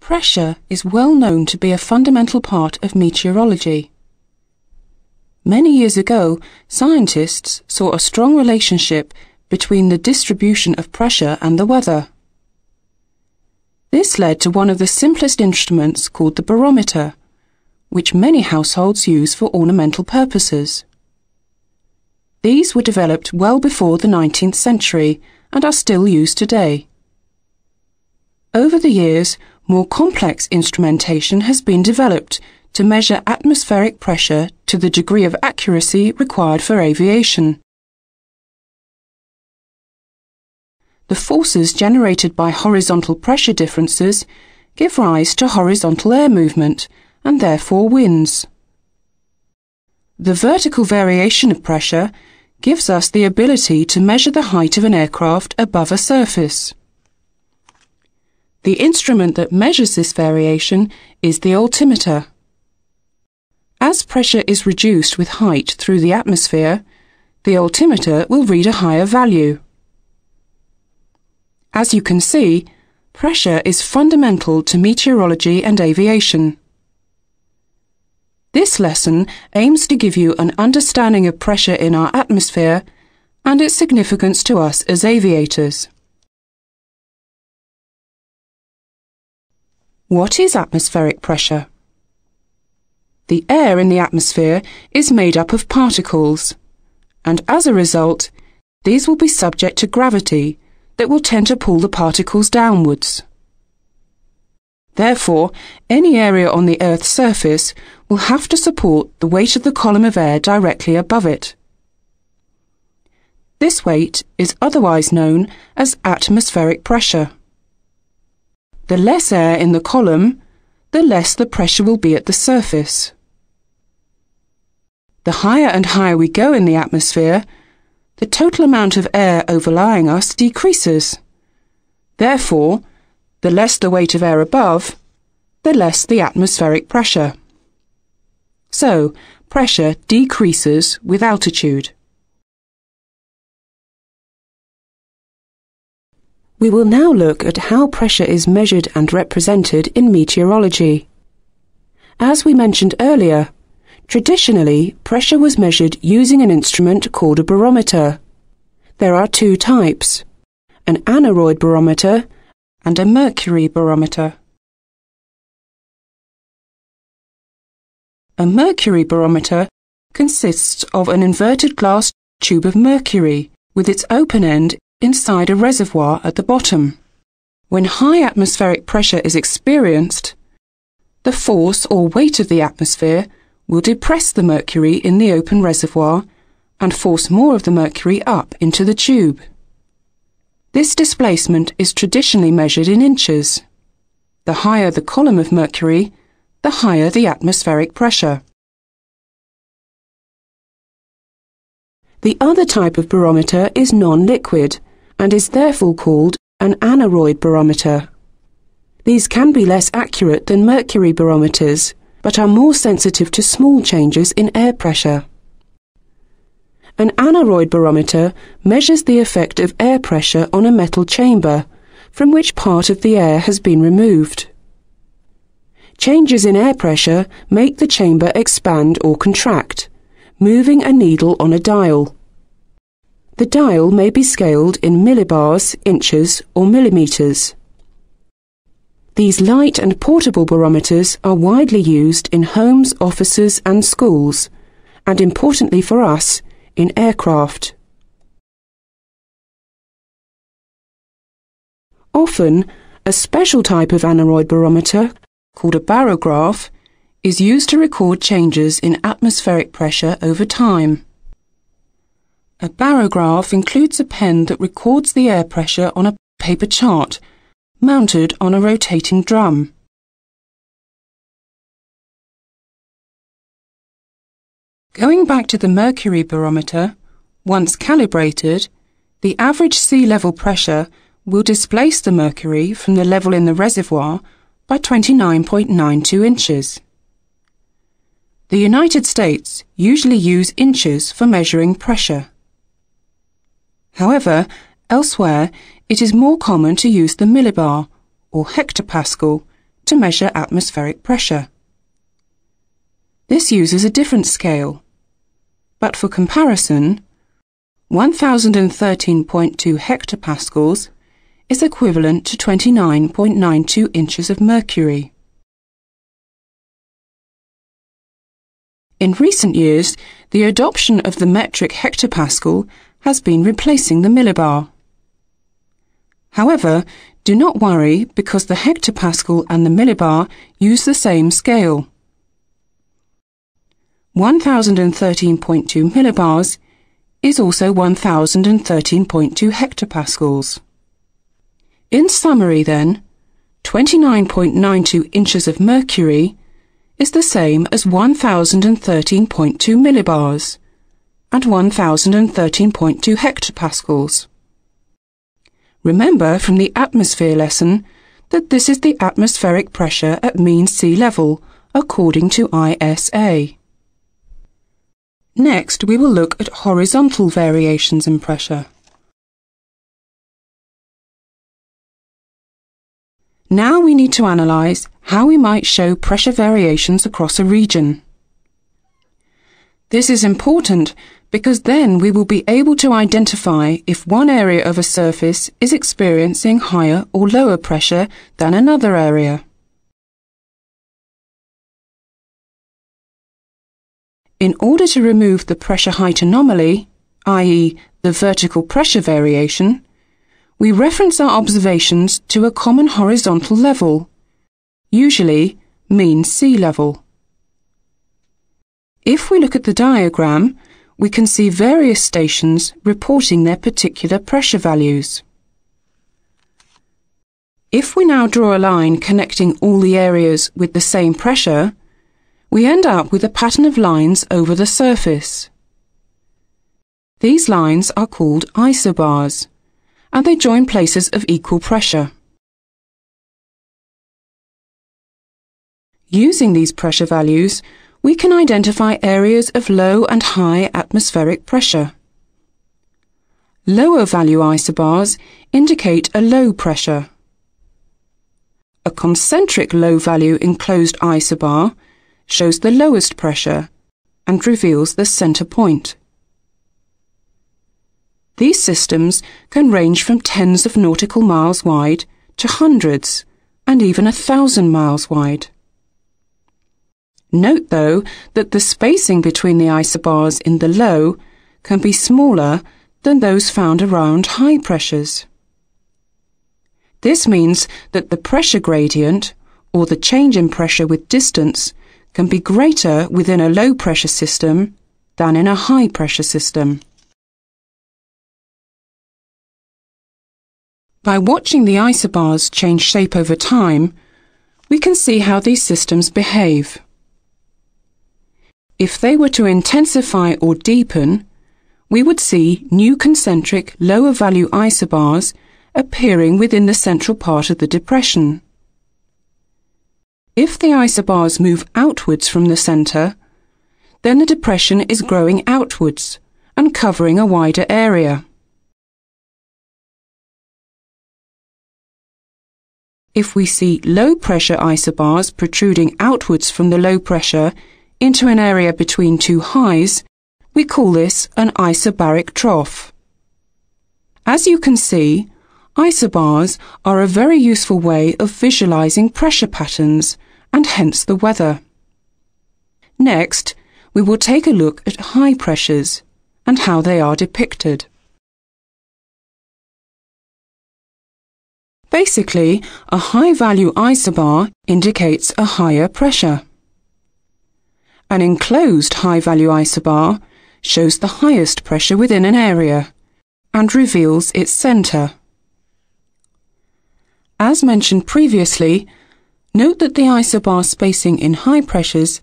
Pressure is well known to be a fundamental part of meteorology. Many years ago, scientists saw a strong relationship between the distribution of pressure and the weather. This led to one of the simplest instruments called the barometer, which many households use for ornamental purposes. These were developed well before the 19th century and are still used today. Over the years, more complex instrumentation has been developed to measure atmospheric pressure to the degree of accuracy required for aviation. The forces generated by horizontal pressure differences give rise to horizontal air movement and therefore winds. The vertical variation of pressure gives us the ability to measure the height of an aircraft above a surface. The instrument that measures this variation is the altimeter. As pressure is reduced with height through the atmosphere, the altimeter will read a higher value. As you can see, pressure is fundamental to meteorology and aviation. This lesson aims to give you an understanding of pressure in our atmosphere and its significance to us as aviators. What is atmospheric pressure? The air in the atmosphere is made up of particles, and as a result, these will be subject to gravity that will tend to pull the particles downwards. Therefore, any area on the Earth's surface will have to support the weight of the column of air directly above it. This weight is otherwise known as atmospheric pressure. The less air in the column, the less the pressure will be at the surface. The higher and higher we go in the atmosphere, the total amount of air overlying us decreases. Therefore, the less the weight of air above, the less the atmospheric pressure. So, pressure decreases with altitude. We will now look at how pressure is measured and represented in meteorology. As we mentioned earlier, traditionally pressure was measured using an instrument called a barometer. There are two types, an aneroid barometer and a mercury barometer. A mercury barometer consists of an inverted glass tube of mercury with its open end inside a reservoir at the bottom. When high atmospheric pressure is experienced, the force or weight of the atmosphere will depress the mercury in the open reservoir and force more of the mercury up into the tube. This displacement is traditionally measured in inches. The higher the column of mercury, the higher the atmospheric pressure. The other type of barometer is non-liquid and is therefore called an aneroid barometer. These can be less accurate than mercury barometers, but are more sensitive to small changes in air pressure. An aneroid barometer measures the effect of air pressure on a metal chamber, from which part of the air has been removed. Changes in air pressure make the chamber expand or contract, moving a needle on a dial. The dial may be scaled in millibars, inches or millimetres. These light and portable barometers are widely used in homes, offices and schools, and importantly for us, in aircraft. Often, a special type of aneroid barometer, called a barograph, is used to record changes in atmospheric pressure over time. A barograph includes a pen that records the air pressure on a paper chart mounted on a rotating drum. Going back to the mercury barometer, once calibrated, the average sea level pressure will displace the mercury from the level in the reservoir by 29.92 inches. The United States usually use inches for measuring pressure. However, elsewhere, it is more common to use the millibar, or hectopascal, to measure atmospheric pressure. This uses a different scale, but for comparison, 1013.2 hectopascals is equivalent to 29.92 inches of mercury. In recent years, the adoption of the metric hectopascal has been replacing the millibar. However, do not worry because the hectopascal and the millibar use the same scale. 1013.2 millibars is also 1013.2 hectopascals. In summary then, 29.92 inches of mercury is the same as 1013.2 millibars and 1013.2 hectopascals. Remember from the atmosphere lesson that this is the atmospheric pressure at mean sea level according to ISA. Next, we will look at horizontal variations in pressure. Now we need to analyse how we might show pressure variations across a region. This is important because then we will be able to identify if one area of a surface is experiencing higher or lower pressure than another area. In order to remove the pressure height anomaly, i.e. the vertical pressure variation, we reference our observations to a common horizontal level, usually mean sea level. If we look at the diagram, we can see various stations reporting their particular pressure values. If we now draw a line connecting all the areas with the same pressure, we end up with a pattern of lines over the surface. These lines are called isobars, and they join places of equal pressure. Using these pressure values, we can identify areas of low and high atmospheric pressure. Lower value isobars indicate a low pressure. A concentric low value enclosed isobar shows the lowest pressure and reveals the center point. These systems can range from tens of nautical miles wide to hundreds and even a thousand miles wide. Note, though, that the spacing between the isobars in the low can be smaller than those found around high pressures. This means that the pressure gradient, or the change in pressure with distance, can be greater within a low pressure system than in a high pressure system. By watching the isobars change shape over time, we can see how these systems behave. If they were to intensify or deepen, we would see new concentric lower value isobars appearing within the central part of the depression. If the isobars move outwards from the centre, then the depression is growing outwards and covering a wider area. If we see low pressure isobars protruding outwards from the low pressure into an area between two highs, we call this an isobaric trough. As you can see, isobars are a very useful way of visualizing pressure patterns and hence the weather. Next, we will take a look at high pressures and how they are depicted. Basically, a high-value isobar indicates a higher pressure. An enclosed high-value isobar shows the highest pressure within an area and reveals its centre. As mentioned previously, note that the isobar spacing in high pressures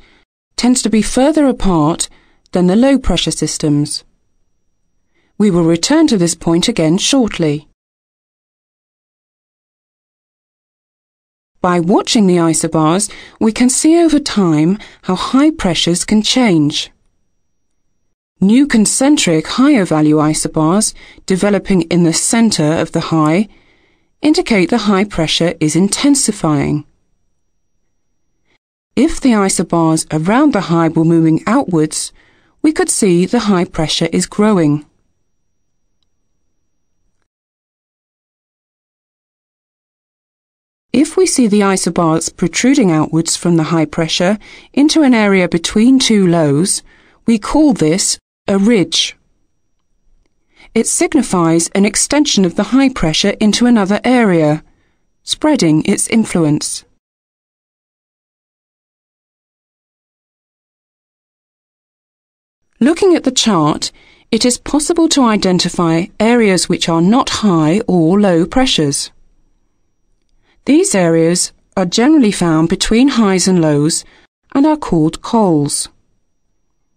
tends to be further apart than the low pressure systems. We will return to this point again shortly. By watching the isobars, we can see over time how high pressures can change. New concentric higher value isobars developing in the center of the high indicate the high pressure is intensifying. If the isobars around the high were moving outwards, we could see the high pressure is growing. If we see the isobars protruding outwards from the high pressure into an area between two lows, we call this a ridge. It signifies an extension of the high pressure into another area, spreading its influence. Looking at the chart, it is possible to identify areas which are not high or low pressures. These areas are generally found between highs and lows and are called cols.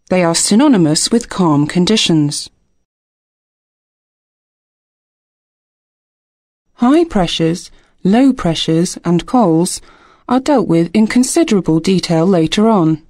They are synonymous with calm conditions. High pressures, low pressures and cols are dealt with in considerable detail later on.